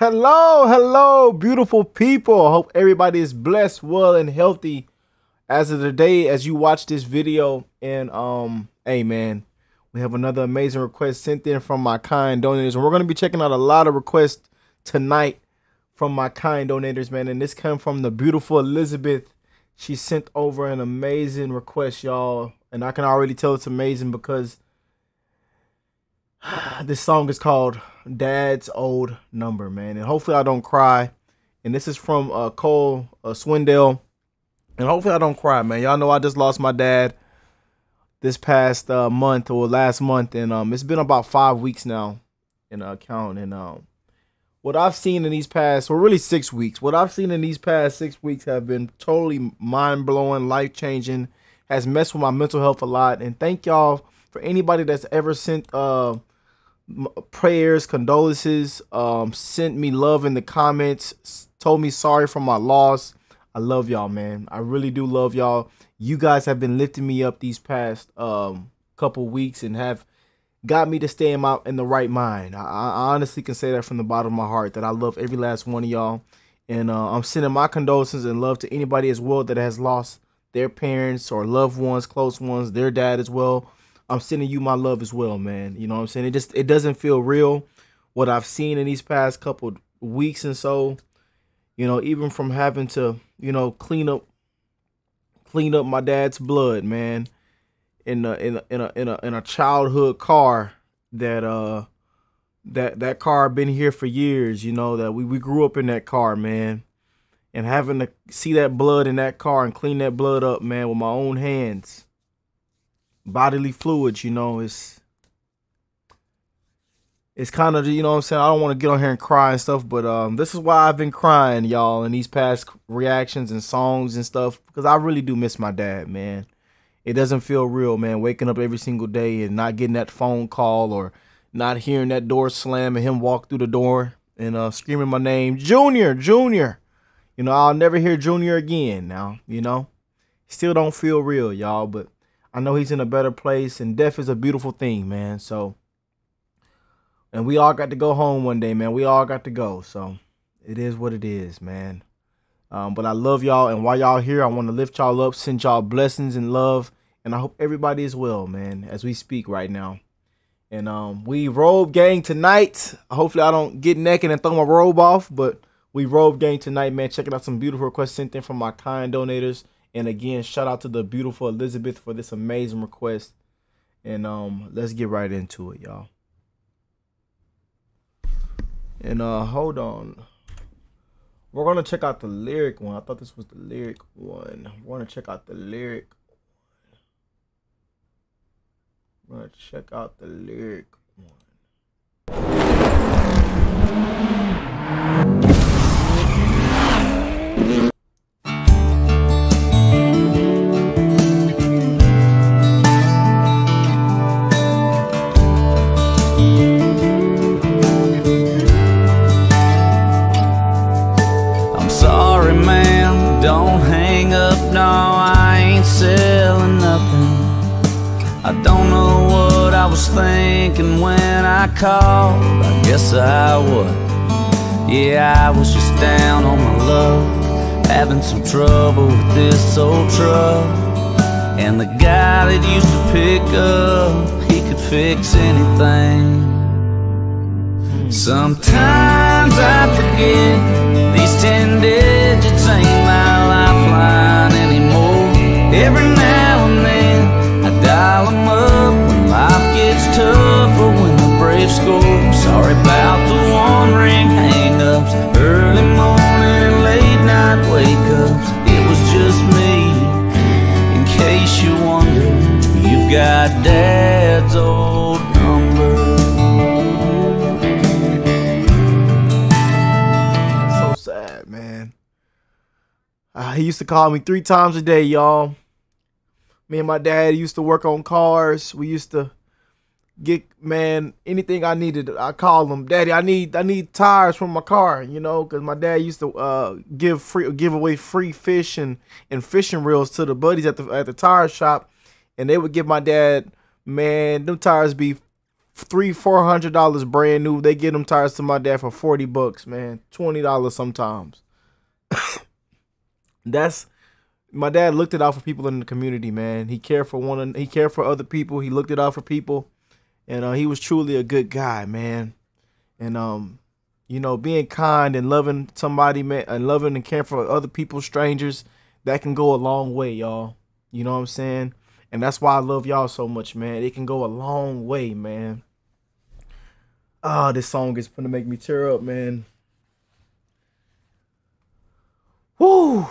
Hello, hello, beautiful people. Hope everybody is blessed, well, and healthy as of the day as you watch this video. And um, hey man, we have another amazing request sent in from my kind donors, and we're gonna be checking out a lot of requests tonight from my kind donators, man. And this came from the beautiful Elizabeth. She sent over an amazing request, y'all, and I can already tell it's amazing because this song is called Dad's Old Number, man. And hopefully I don't cry. And this is from uh, Cole uh, Swindell. And hopefully I don't cry, man. Y'all know I just lost my dad this past uh, month or last month. And um, it's been about five weeks now in a account. And um, what I've seen in these past, or really six weeks, what I've seen in these past six weeks have been totally mind blowing, life changing, has messed with my mental health a lot. And thank y'all for anybody that's ever sent uh, prayers, condolences, um, sent me love in the comments, told me sorry for my loss. I love y'all, man. I really do love y'all. You guys have been lifting me up these past um, couple weeks and have got me to stay in my in the right mind. I, I, honestly can say that from the bottom of my heart that I love every last one of y'all, and uh, I'm sending my condolences and love to anybody as well that has lost their parents or loved ones, close ones, their dad as well. I'm sending you my love as well, man. You know what I'm saying? It just it doesn't feel real what I've seen in these past couple weeks and so. You know, even from having to, you know, clean up clean up my dad's blood, man. In a in a in a in a, in a childhood car that uh that that car been here for years, you know, that we, we grew up in that car, man. And having to see that blood in that car and clean that blood up, man, with my own hands bodily fluids, you know, it's it's kind of you know what I'm saying. I don't want to get on here and cry and stuff, but um, this is why I've been crying, y'all, in these past reactions and songs and stuff because I really do miss my dad, man. It doesn't feel real, man. Waking up every single day and not getting that phone call or not hearing that door slam and him walk through the door and uh, screaming my name, Junior, Junior. You know, I'll never hear Junior again. Now, you know, still don't feel real, y'all, but I know he's in a better place, and death is a beautiful thing, man. So, and we all got to go home one day, man. We all got to go. So, it is what it is, man. Um, but I love y'all, and while y'all here, I want to lift y'all up, send y'all blessings and love, and I hope everybody is well, man, as we speak right now. And um, we robe gang tonight. Hopefully, I don't get naked and throw my robe off, but we robe gang tonight, man. Checking out some beautiful requests sent in from my kind donators. And again, shout out to the beautiful Elizabeth for this amazing request. And um, let's get right into it, y'all. And uh, hold on. We're gonna check out the lyric one. I thought this was the lyric one. We're gonna check out the lyric. We're gonna check out the lyric thinking when I called. I guess I was Yeah, I was just down on my luck Having some trouble with this old truck. And the guy that used to pick up He could fix anything. Sometimes I forget These ten digits ain't my lifeline anymore. Every now and then I dial them up when Life gets tougher when the Braves score. Sorry about the one ring hang-ups. Early morning and late night wake-ups. It was just me. In case you wonder You've got Dad's old uh, He used to call me three times a day, y'all me and my dad used to work on cars. We used to get man anything I needed. I call him, Daddy. I need I need tires for my car. You know, because my dad used to uh, give free give away free fish and, and fishing reels to the buddies at the at the tire shop, and they would give my dad man them tires be three, four hundred dollars brand new. They get them tires to my dad for forty bucks, man. Twenty dollars sometimes. That's my dad looked it out for people in the community, man. He cared for one. He cared for other people. He looked it out for people, and uh, he was truly a good guy, man. And um, you know, being kind and loving somebody, man, and loving and caring for other people, strangers, that can go a long way, y'all. You know what I'm saying? And that's why I love y'all so much, man. It can go a long way, man. Ah, oh, this song is gonna make me tear up, man. Woo!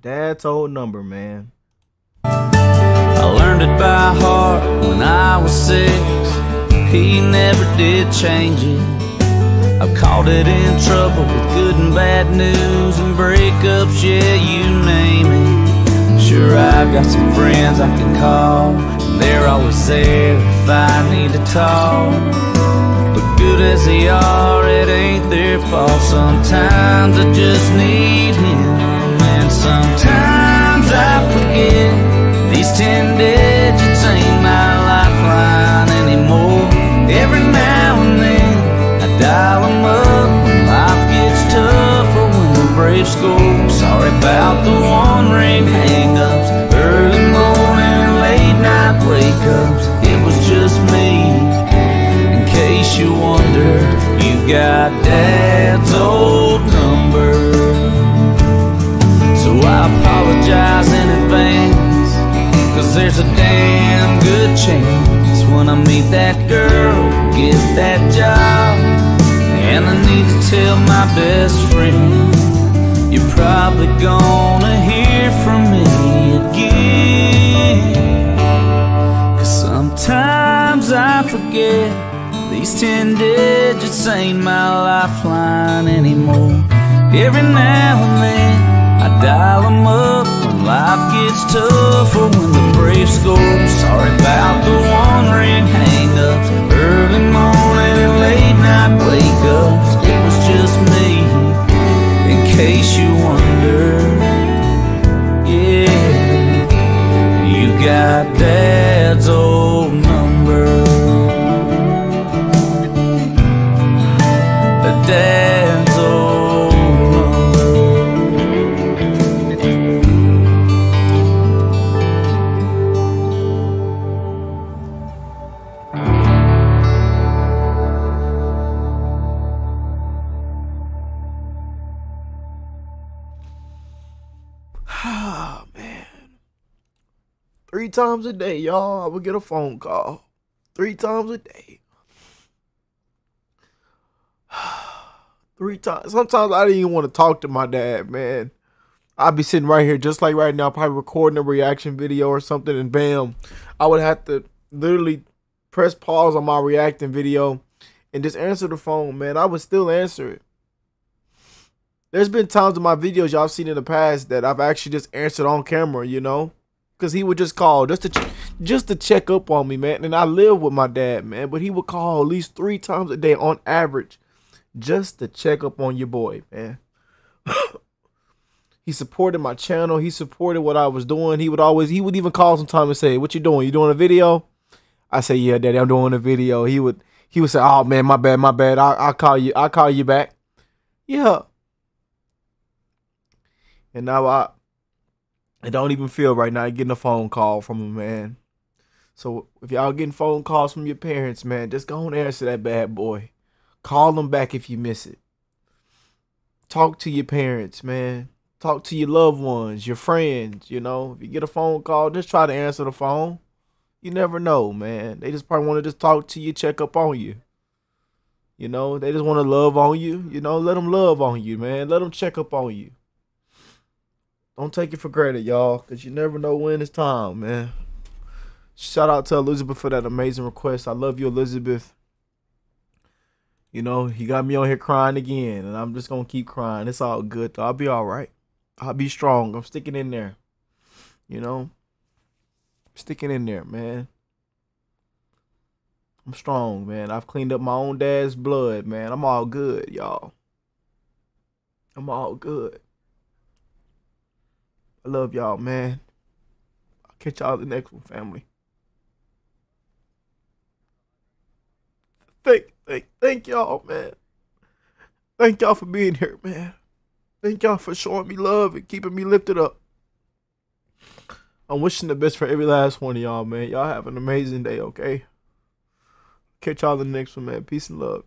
Dad's old number, man. I learned it by heart when I was six. He never did change it. I've caught it in trouble with good and bad news and breakups, yeah, you name it. Sure, I've got some friends I can call, and they're always there if I need to talk. But good as they are, it ain't their fault. Sometimes I just need him. Got Dad's old number. So I apologize in advance Cause there's a damn good chance When I meet that girl, get that job And I need to tell my best friend You're probably gonna hear from me again Cause sometimes I forget These ten digits ain't my lifeline anymore Every now and then I dial them up when life gets tough or when the Braves score. Sorry about the one ring hang-ups, early morning and late night wake-ups. It was just me, in case you wonder. Yeah, you got Dad's old number. Times a day, y'all, I would get a phone call. Three times a day. Three times. Sometimes I didn't even want to talk to my dad, man. I'd be sitting right here, just like right now, probably recording a reaction video or something, and bam, I would have to literally press pause on my reacting video and just answer the phone, man. I would still answer it. There's been times in my videos y'all seen in the past that I've actually just answered on camera, you know, because he would just call just to ch- just to check up on me, man. And I live with my dad, man, but he would call at least three times a day on average, just to check up on your boy, man. he supported my channel. He supported what I was doing. He would always he would even call sometime and say, "What you doing? You doing a video?" I say, "Yeah, daddy, I'm doing a video." He would he would say, "Oh man, my bad, my bad. I I'll call you. I'll call you back." Yeah. And now I I don't even feel right now getting a phone call from him, man. So if y'all getting phone calls from your parents, man, just go and answer that bad boy. Call them back if you miss it. Talk to your parents, man. Talk to your loved ones, your friends, you know. If you get a phone call, just try to answer the phone. You never know, man. They just probably want to just talk to you, check up on you. You know, they just want to love on you. You know, let them love on you, man. Let them check up on you. Don't take it for granted, y'all, because you never know when it's time, man. Shout out to Elizabeth for that amazing request. I love you, Elizabeth. You know, he got me on here crying again, and I'm just gonna keep crying. It's all good. Though. I'll be all right. I'll be strong. I'm sticking in there. You know, sticking in there, man. I'm strong, man. I've cleaned up my own dad's blood, man. I'm all good, y'all. I'm all good. I love y'all, man. I'll catch y'all the next one, family. Thank, thank, thank y'all, man. Thank y'all for being here, man. Thank y'all for showing me love and keeping me lifted up. I'm wishing the best for every last one of y'all, man. Y'all have an amazing day, okay? Catch y'all the next one, man. Peace and love.